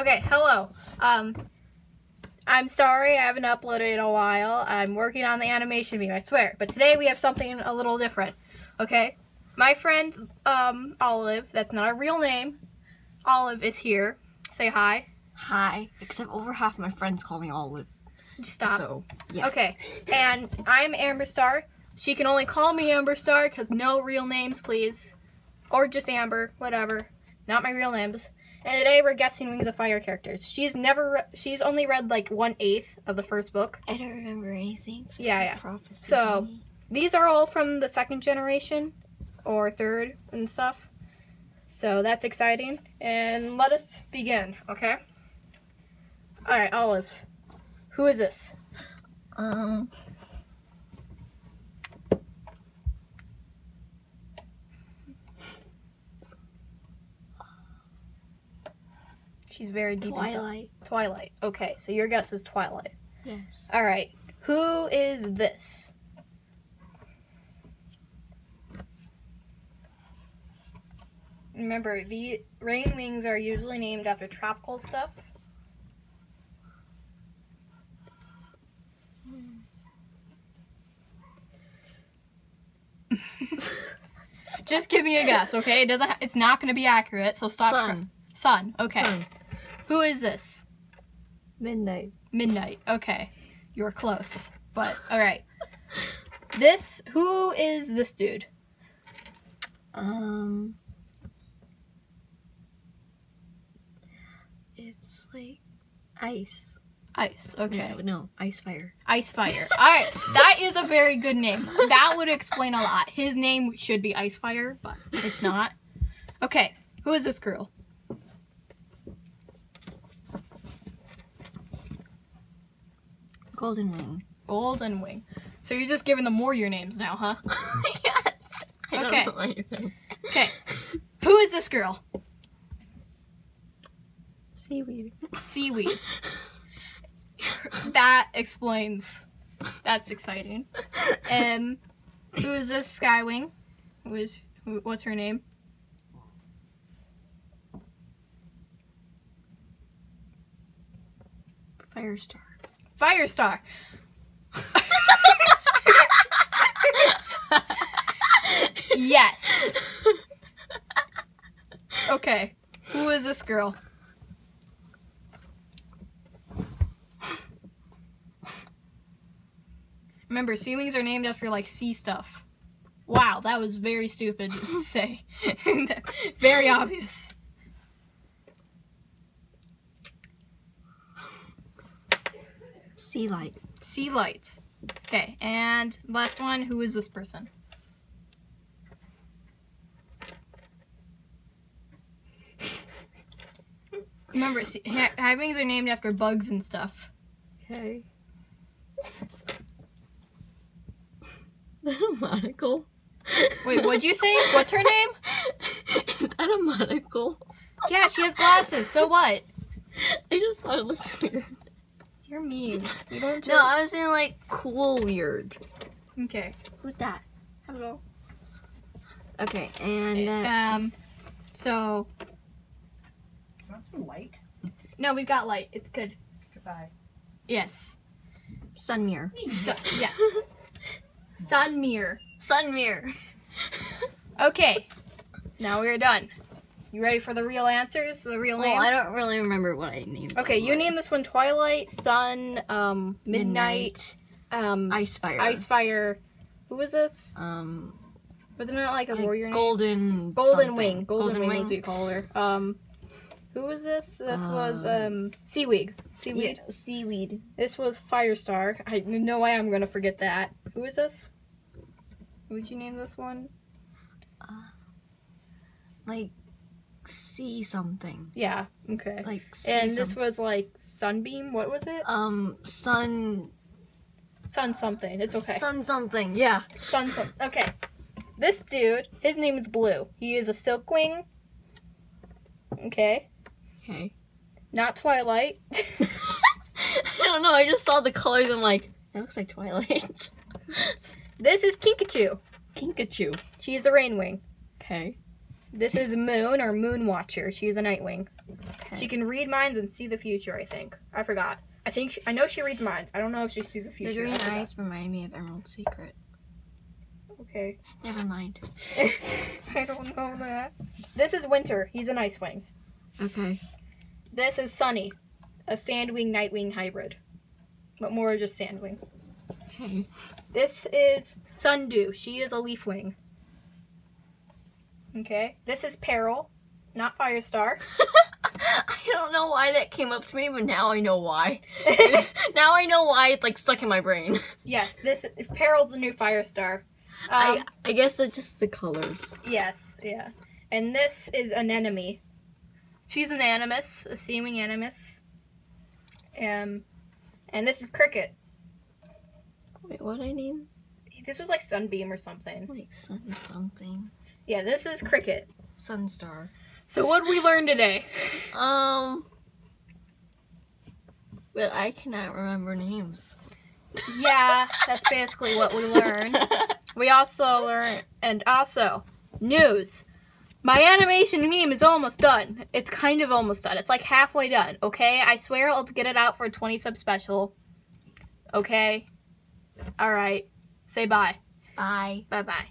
Okay, hello. Um, I'm sorry I haven't uploaded in a while. I'm working on the animation meme, I swear. But today we have something a little different. Okay, my friend um Olive, that's not a real name. Olive is here. Say hi. Hi. Except over half my friends call me Olive. Stop. So yeah. Okay, and I'm Amber Star. She can only call me Amber Star because no real names, please. Or just Amber, whatever. Not my real names. And today we're guessing Wings of Fire characters. She's never, re- she's only read like one eighth of the first book. I don't remember anything. Yeah, yeah. Prophecy. So- These are all from the second generation or third and stuff. So that's exciting. And let us begin, okay? Alright, Olive. Who is this? um. She's very deep. Twilight. Twilight. Okay, so your guess is Twilight. Yes. All right. Who is this? Remember, the rain wings are usually named after tropical stuff. Hmm. Just give me a guess, okay? It doesn't. Ha- it's not going to be accurate, so stop. Sun. Sun. Okay. Sun. Who is this? Midnight. Midnight. Okay. You were close. But all right. This who is this dude? Um. It's like ice. Ice. Okay. No, no, ice fire. Ice Fire. All right. That is a very good name. That would explain a lot. His name should be Ice Fire, but it's not. Okay. Who is this girl? Golden wing. Golden Wing. So you're just giving them more your names now, huh? yes. I Okay. don't know anything. Okay. Who is this girl? Seaweed. Seaweed. That explains. That's exciting. Um, who is this Skywing? Who is who, what's her name? Firestar. Firestar. yes. Okay. Who is this girl? Remember, sea wings are named after like sea stuff. Wow, that was very stupid to say. very obvious. Sea light. Sea light. Okay, and last one, who is this person? Remember, hive wings are named after bugs and stuff. Okay. that a monocle? Wait, what'd you say? What's her name? Is that a monocle? Yeah, she has glasses. So what? I just thought it looked weird. You're mean. You don't. No, I was saying like cool weird. Okay. Who's that? Hello. Okay, and uh, Um. So Want some light? no, we've got light. It's good. Goodbye. Yes. Sunmere. So, yeah. Sun mirror. Sun mirror. Okay. Now we're done. You ready for the real answers? The real Well, names? I don't really remember what I named. Okay, you name this one Twilight, Sun, um, Midnight, um, Ice Fire. Icefire. Who was this? Um, Wasn't it like a like warrior name? golden. Golden something. Wing. Golden, Wing, was we call her. Um, who was this? This was Um, um Seaweed. Seaweed. Yeah, seaweed. This was Firestar. I no way I'm gonna forget that. Who is this? Who would you name this one? Like sea something. Yeah. Okay. Like and this was like Sunbeam. What was it? um sun. Sun something. It's okay. Sun something. Yeah. Sun something. Okay. This dude, his name is Blue. He is a Silkwing. Okay. Okay. Not Twilight. I don't know. I just saw the colors. I'm like, that looks like Twilight. this is Kikachu. Kinkajou. She is a Rainwing. Okay. This is Moon or Moon Watcher. She's a Nightwing. Okay. She can read minds and see the future. I think. I forgot. I think she, I know she reads minds. I don't know if she sees the future. the green eyes remind me of Emerald Secret. Okay. Never mind. I don't know that. This is Winter. He's an Icewing. Okay. This is Sunny, a Sandwing Nightwing hybrid, but more just Sandwing. Okay. This is Sundew. She is a Leafwing. Okay. This is Peril, not Firestar. I don't know why that came up to me, but now I know why. now I know why it's like stuck in my brain. yes, this Peril's the new Firestar. Um, I I guess it's just the colors. Yes, yeah. And this is Anemone. She's an animus, a seeming animus. Um, and this is Cricket. Wait, what I name? This was like Sunbeam or something. Like sun something. Yeah, this is Cricket. Sunstar. So what did we learn today? Um. But I cannot remember names. yeah, that's basically what we learned. We also learned, and also, news. My animation meme is almost done. It's kind of almost done. It's like halfway done, okay? I swear I'll get it out for a 20 sub special. Okay? Alright. Say bye. Bye. Bye bye.